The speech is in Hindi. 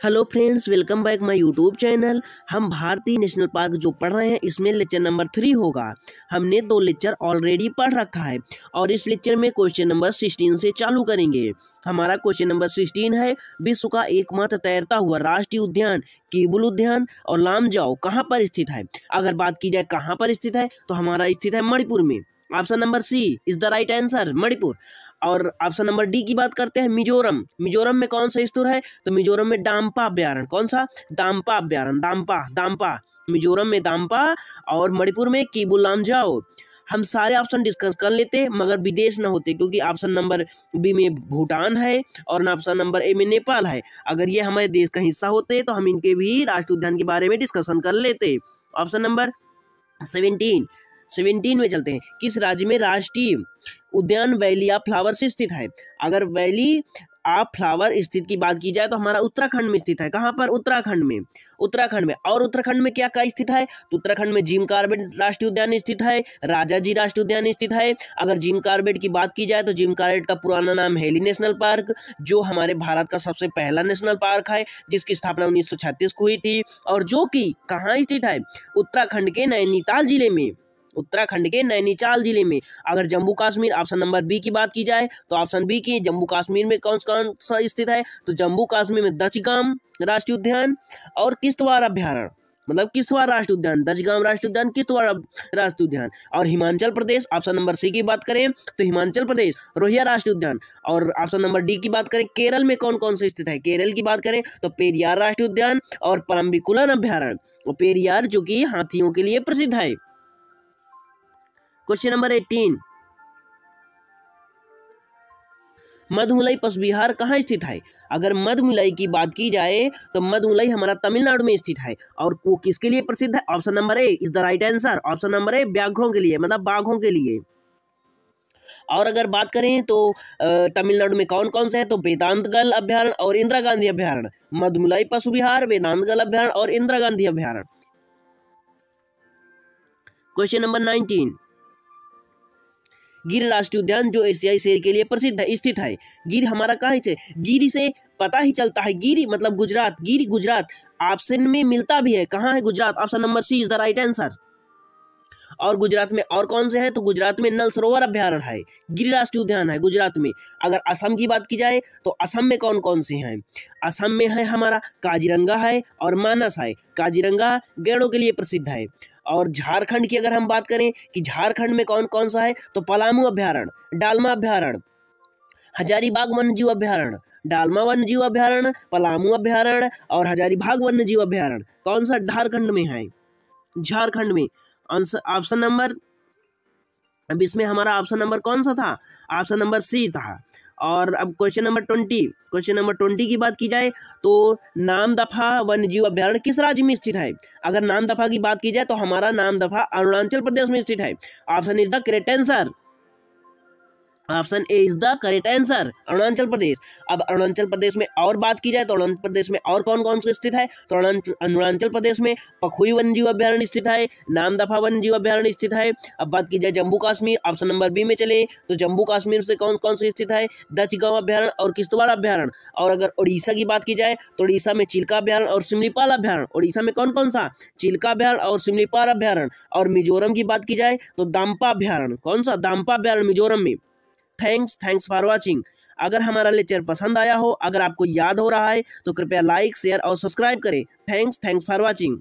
Hello friends welcome back my YouTube channel हम भारतीय नेशनल पार्क जो पढ़ रहे हैं, इसमें लेक्चर नंबर थ्री होगा। हमने दो लेक्चर ऑलरेडी पढ़ रखा है और इस लेक्चर में क्वेश्चन नंबर सिक्सटीन से चालू करेंगे। हमारा क्वेश्चन नंबर सिक्सटीन है, विश्व का एकमात्र तैरता हुआ राष्ट्रीय उद्यान, केबुल उद्यान और लामजाओ कहाँ पर स्थित है? अगर बात की जाए कहाँ पर स्थित है तो हमारा स्थित है मणिपुर में। Option number C is the right answer Manipur. और ऑप्शन नंबर डी की बात करते हैं, मिजोरम। मिजोरम में कौन सा स्थित है? तो मिजोरम में डाम्पा अभ्यारण कौन सा? दाम्पा अभ्यारण दाम्पा दाम्पा। मिजोरम में दाम्पा और मणिपुर में कीबुलाम जाओ हम सारे ऑप्शन डिस्कस कर लेते, मगर विदेश ना होते, क्योंकि ऑप्शन नंबर बी में भूटान है और ऑप्शन नंबर ए में नेपाल है। अगर ये हमारे देश का हिस्सा होते तो हम इनके भी राष्ट्रीय उद्यान के बारे में डिस्कशन कर लेते। ऑप्शन नंबर सेवेंटीन सेवेंटीन में चलते हैं। किस राज्य में राष्ट्रीय उद्यान वैली ऑफ़ फ्लावर से स्थित है? अगर वैली ऑफ़ फ्लावर स्थित की बात की जाए तो हमारा उत्तराखंड में स्थित है। कहाँ पर? उत्तराखंड में। उत्तराखंड में। और उत्तराखंड में क्या क्या स्थित है? तो उत्तराखंड में जिम कार्बेट राष्ट्रीय उद्यान स्थित है राजा जी राष्ट्रीय उद्यान स्थित है। अगर जिम कार्बेट की बात की जाए तो जिम कार्बेट का पुराना नाम हेली नेशनल पार्क, जो हमारे भारत का सबसे पहला नेशनल पार्क है, जिसकी स्थापना उन्नीस सौ छत्तीस को हुई थी। और जो कि कहाँ स्थित है? उत्तराखंड के नैनीताल ज़िले में। उत्तराखंड के नैनीताल ज़िले में। अगर Jammu Kashmir option number B की बात की जाए तो ऑप्शन बी की जम्मू कश्मीर में कौन कौन सा स्थित है? तो जम्मू कश्मीर में दचगाम राष्ट्रीय उद्यान और किश्तवाड़ अभ्यारण्य। मतलब किश्तवाड़ राष्ट्रीय उद्यान, दचगाम राष्ट्रीय उद्यान, किश्तवाड़ राष्ट्रीय उद्यान। और Himachal Pradesh option number C की बात करें तो हिमाचल प्रदेश रोहिया राष्ट्रीय उद्यान। और ऑप्शन नंबर डी की बात करें, केरल में कौन कौन से स्थित है? केरल की बात करें तो पेरियार राष्ट्रीय उद्यान और परम्बिकुलन अभ्यारण्य। पेरियार जो कि हाथियों के लिए प्रसिद्ध है। क्वेश्चन नंबर एटीन मधुमलाई पशु विहार कहाँ स्थित है? अगर मधुमलाई की बात की जाए तो मधुमलाई हमारा तमिलनाडु में स्थित है। और वो किसके लिए प्रसिद्ध है? Option number A is the right answer option number A व्याघ्रों के लिए मतलब बाघों के लिए। और अगर बात करें तो तमिलनाडु में कौन कौन से हैं? तो वेदांतगल अभ्यारण और इंदिरा गांधी अभ्यारण। मधुमलाई पशु विहार वेदांतगल अभ्यारण और इंदिरा गांधी अभ्यारण। क्वेश्चन नंबर नाइनटीन गिर राष्ट्रीय उद्यान जो एशियाई शेर के लिए प्रसिद्ध है, स्थित है। गिर हमारा कहाँ से गिर से पता ही चलता है। गिरी मतलब गुजरात। गिरी गुजरात। ऑप्शन में मिलता भी है। कहाँ है Gujarat? Option number C is the right answer. और गुजरात में और कौन से हैं? तो गुजरात में नल सरोवर अभ्यारण्य है। गिर राष्ट्रीय उद्यान है गुजरात में। अगर असम की बात की जाए तो असम में कौन कौन से हैं? असम में है हमारा काजीरंगा है और मानस है। काजीरंगा गैड़ों के लिए प्रसिद्ध है। और झारखंड की अगर हम बात करें कि झारखंड में कौन कौन सा है तो पलामू अभ्यारण्य, डालमा अभ्यारण्य, हजारीबाग वन्य जीव अभ्यारण्य, डालमा वन्य जीव अभ्यारण्य, पलामू अभ्यारण्य और हजारीबाग वन्य जीव अभ्यारण्य, कौन सा झारखंड में है? झारखंड में। ऑप्शन नंबर अब इसमें हमारा ऑप्शन नंबर कौन सा था? ऑप्शन नंबर सी था। और अब question number twenty question number twenty की बात की जाए तो नाम दफ़ा वन्य जीव अभ्यारण्य किस राज्य में स्थित है? अगर नाम दफ़ा की बात की जाए तो हमारा नाम दफ़ा अरुणाचल प्रदेश में स्थित है। Option is the correct answer option A is the correct answer, Arunachal Pradesh. अब अरुणाचल प्रदेश में और बात की जाए तो अरुणाचल प्रदेश में और कौन कौन से स्थित है? तो अरुणाचल प्रदेश में पखुई वन्य जीव अभ्यारण्य स्थित है नामदफा वन्य जीव अभ्यारण्य स्थित है। अब बात की जाए Jammu Kashmir, option number B में चले तो जम्मू कश्मीर से कौन कौन से स्थित है? दचगांव अभ्यारण्य और किश्तवाड़ अभ्यारण्य। और अगर उड़ीसा की बात की जाए तो उड़ीसा में चिल्का अभ्यारण्य और सिमलीपाल अभ्यारण्य। उड़ीसा में कौन कौन सा? चिल्का अभ्यारण्य और सिमलीपाल अभ्यारण्य। और मिजोरम की बात की जाए तो दाम्पा अभ्यारण्य। कौन सा? दाम्पा अभ्यारण्य मिजोरम में। थैंक्स थैंक्स फॉर वॉचिंग अगर हमारा लेक्चर पसंद आया हो, अगर आपको याद हो रहा है तो कृपया लाइक शेयर और सब्सक्राइब करें. Thanks thanks for watching